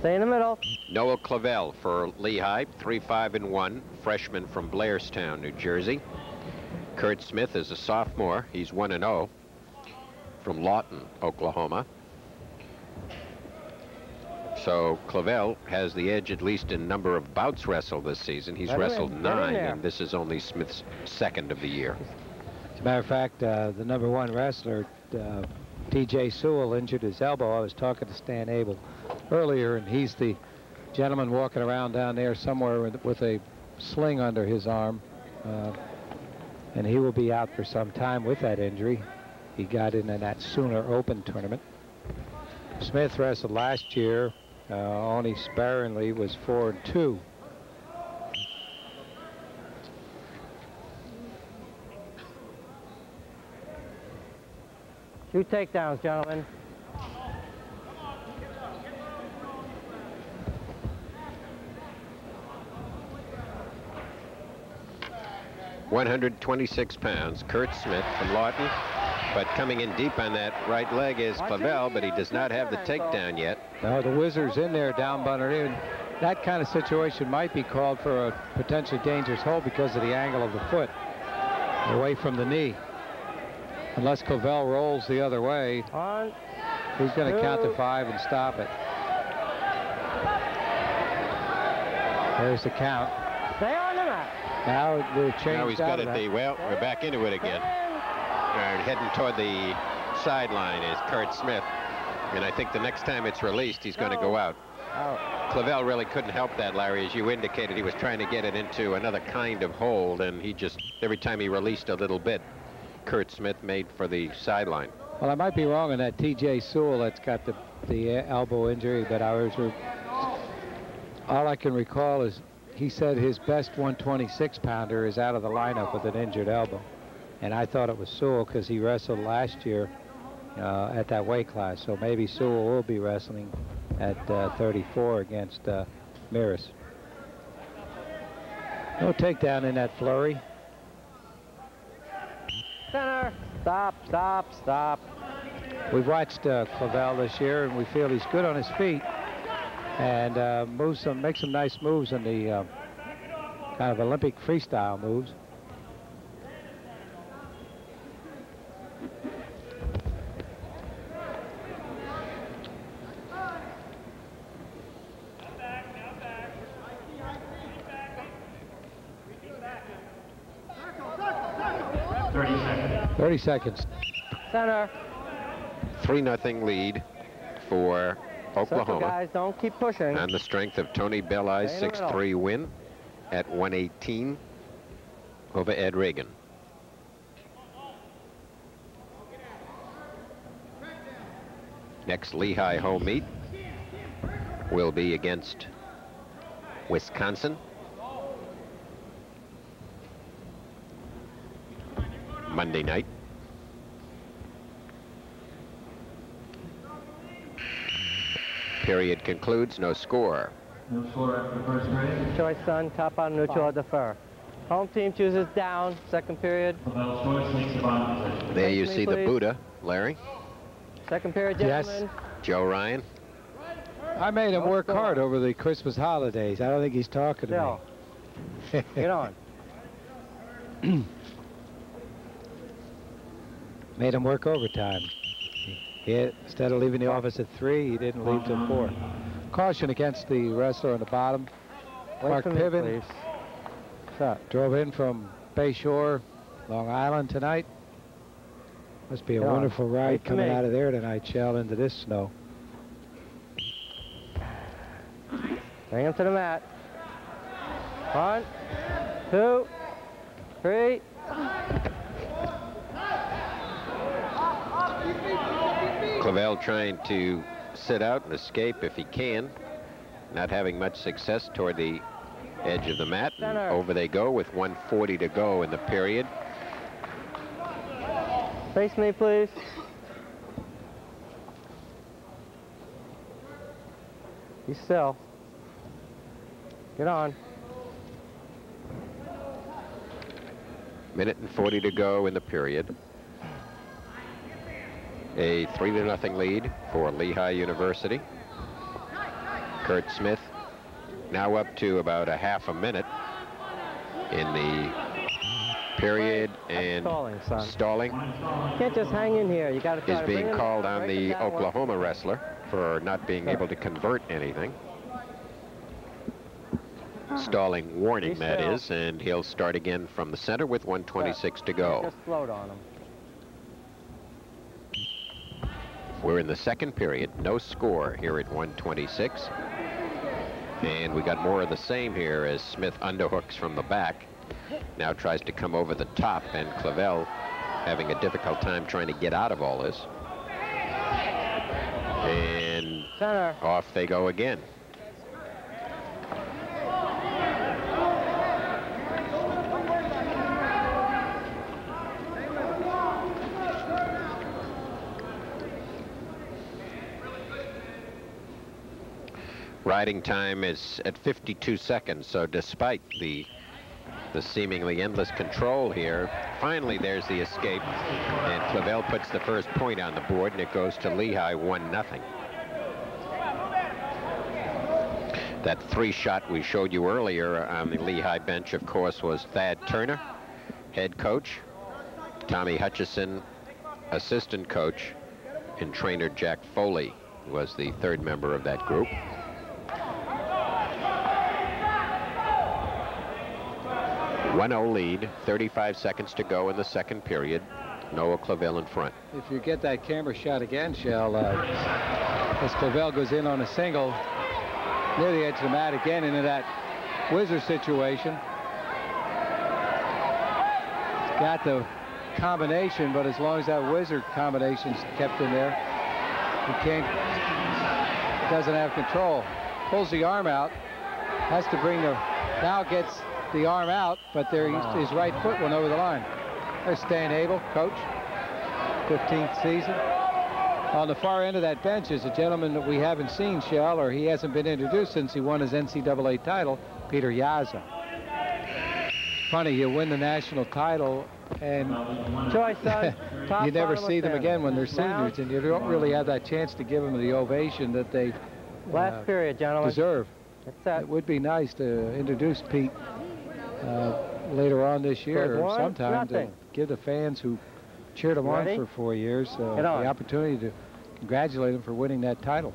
Stay in the middle. Noel Clavel for Lehigh, 3-5 and 1, freshman from Blairstown, New Jersey. Kurt Smith is a sophomore. He's 1 and 0 from Lawton, Oklahoma. So Clavel has the edge at least in number of bouts wrestled this season. He's Let wrestled in, nine, and this is only Smith's second of the year. As a matter of fact, uh, the number one wrestler, uh, T.J. Sewell, injured his elbow. I was talking to Stan Abel earlier, and he's the gentleman walking around down there somewhere with, with a sling under his arm. Uh, and he will be out for some time with that injury. He got in in that Sooner Open tournament. Smith wrestled last year, uh, only sparingly, was four and two. Two takedowns, gentlemen. One hundred twenty-six pounds, Kurt Smith from Lawton. But coming in deep on that right leg is Clavel, but he does not have the takedown yet. No, the whizzer's in there down Bunner. Even that kind of situation might be called for a potentially dangerous hold because of the angle of the foot away from the knee. Unless Clavel rolls the other way, One. he's going to count to five and stop it. There's the count. Stay on the mat. Now we're changed Now he's got it the, well, we're back into it again. Uh, heading toward the sideline is Kurt Smith. And I think the next time it's released, he's going to go out. Out. Clavel really couldn't help that, Larry. As you indicated, he was trying to get it into another kind of hold, and he just, every time he released a little bit, Kurt Smith made for the sideline. Well, I might be wrong on that T.J. Sewell that's got the, the elbow injury, but I was, all I can recall is he said his best 126 pounder is out of the lineup with an injured elbow. And I thought it was Sewell because he wrestled last year uh, at that weight class. So maybe Sewell will be wrestling at uh, 34 against uh, Miris. No takedown in that flurry. Center. Stop, stop, stop. We've watched uh, Clavel this year, and we feel he's good on his feet, and uh, moves some, makes some nice moves in the uh, kind of Olympic freestyle moves. Thirty seconds. 30 seconds. Center. 3 nothing lead for Circle, Oklahoma guys. Don't keep pushing. on the strength of Tony Belli's Stay in the middle. 6-3 win at 118 over Ed Reagan. Next Lehigh home meet will be against Wisconsin. Monday night. Period concludes, no score. No score after the first period. Choice, son. Top out neutral or defer. Home team chooses down. Second period. Clavel's choice makes the. There you Thanks, see the. Buddha, Larry. Second period, Yes. gentlemen. Joe Ryan. I made him What's work hard on? over the Christmas holidays. I don't think he's talking Still. to me. Get on. made him work overtime. He, instead of leaving the office at three, he didn't leave till four. Caution against the wrestler on the bottom. Wait Mark Piven. please. Drove in from Bay Shore, Long Island tonight. Must be a wonderful ride Wait coming out of there tonight, Shell, into this snow. Bring him to the mat. One, two, three. Clavel trying to sit out and escape if he can. Not having much success toward the edge of the mat. And over they go with 140 to go in the period. Face me, please. Be still. Get on. Minute and 40 to go in the period. A three to nothing lead for Lehigh University. Kurt Smith now up to about a half a minute in the period and stalling, stalling You can't just hang in here. You got to is being called on break the down one- Oklahoma wrestler for not being able to convert anything. Stalling warning, Be that still. is, and he'll start again from the center with 126 to go. Just float on him. We're in the second period, no score here at 126. And we got more of the same here as Smith underhooks from the back. Now tries to come over the top, and Clavel having a difficult time trying to get out of all this. And Center. off they go again. Riding time is at 52 seconds, so despite the the seemingly endless control here, finally there's the escape, and Clavel puts the first point on the board, and it goes to Lehigh 1 nothing. That three shot we showed you earlier on the Lehigh bench, of course, was Thad Turner, head coach, Tommy Hutchison, assistant coach, and trainer Jack Foley was the third member of that group. One 0 lead, 35 seconds to go in the second period. Noel Clavel in front. If you get that camera shot again, Shell, uh, as Clavel goes in on a single near the edge of the mat again into that whizzer situation. Got the combination, but as long as that whizzer combination's kept in there, he can't, doesn't have control. Pulls the arm out, has to bring the, now gets the arm out, but there his right foot went over the line. There's Stan Abel, coach, 15th season. On the far end of that bench is a gentleman that we haven't seen, Shell, or he hasn't been introduced since he won his NCAA title, Peter Yaza. Funny, you win the national title and Choice, son. Top, you never see them again when they're seniors, and you don't really have that chance to give them the ovation that they Last uh, period, gentlemen. deserve. It would be nice to introduce Pete uh, later on this year Break or one, sometime to give the fans who cheered him Ready? on for four years uh, on. the opportunity to congratulate him for winning that title.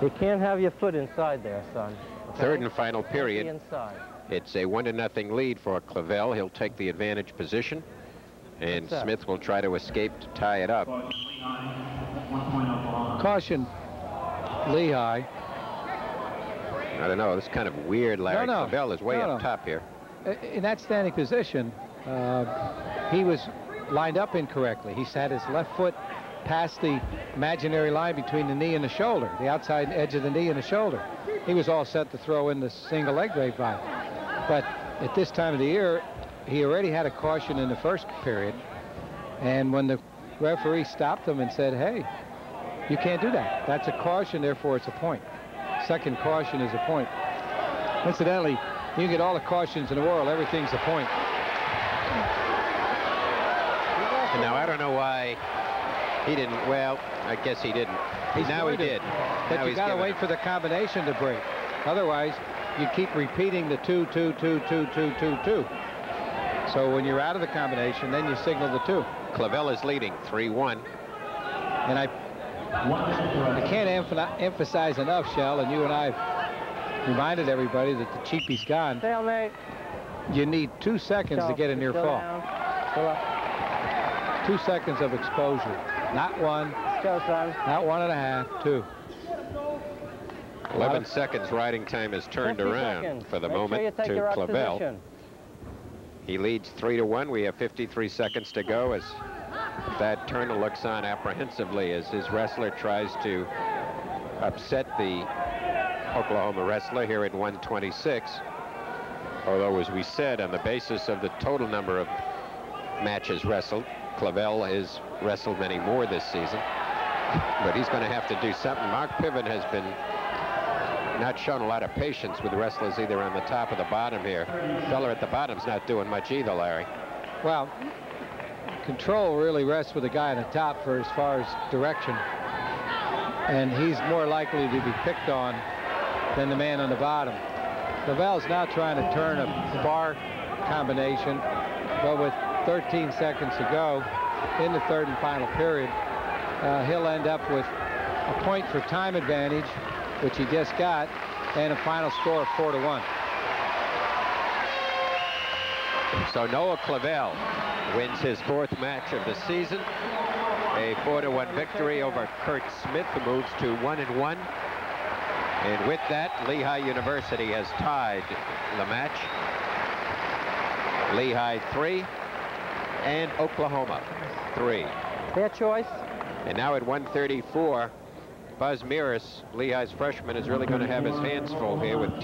You can't have your foot inside there, son. okay? Third and final period. inside. It's a one to nothing lead for Clavel. He'll take the advantage position, and What's that? Smith will try to escape to tie it up. One point Oklahoma. Caution, Lehigh. I don't know. This is kind of weird, Larry. no. Clavel is way No, up top here. In that standing position, uh, he was lined up incorrectly. He had his left foot past the imaginary line between the knee and the shoulder, the outside edge of the knee and the shoulder. He was all set to throw in the single leg grapevine. But at this time of the year, he already had a caution in the first period. And when the referee stopped him and said, hey, you can't do that. That's a caution, therefore it's a point. Second caution is a point. Incidentally, you can get all the cautions in the world, everything's a point. And now I don't know why he didn't. Well, I guess he didn't. He's now he did. But now you got to wait up. for the combination to break. Otherwise, you keep repeating the two, two, two, two, two, two, two. So when you're out of the combination, then you signal the two. Clavel is leading 3-1. And I, One minute to I can't emph- emphasize enough, Shell, and you and I reminded everybody that the cheapie's gone. Stalemate. You need two seconds to get a near fall. down. Go up. Two seconds of exposure. Not one, Let's go, son. not one and a half, two. 11 seconds riding time is turned around seconds. for the Make moment sure to your Clavel. position. He leads 3 to 1. We have 53 seconds to go as Thad Turner looks on apprehensively as his wrestler tries to upset the Oklahoma wrestler here at 126. Although, as we said, on the basis of the total number of matches wrestled, Clavel has wrestled many more this season. But he's going to have to do something. Mark Piven has been not shown a lot of patience with wrestlers either on the top or the bottom here. Feller at the bottom's not doing much either, Larry. Well, control really rests with the guy on the top for as far as direction. and he's more likely to be picked on than the man on the bottom. Lavelle's now trying to turn a bar combination, but with 13 seconds to go in the third and final period, uh, he'll end up with a point for time advantage, which he just got, and a final score of four to one. So Noel Clavel wins his fourth match of the season. A 4-1 victory over Kurt Smith, who moves to one and one. And with that, Lehigh University has tied the match. Lehigh three and Oklahoma three. Fair choice. And now at 134, Buzz Mears, Lehigh's freshman, is really going to have his hands full here with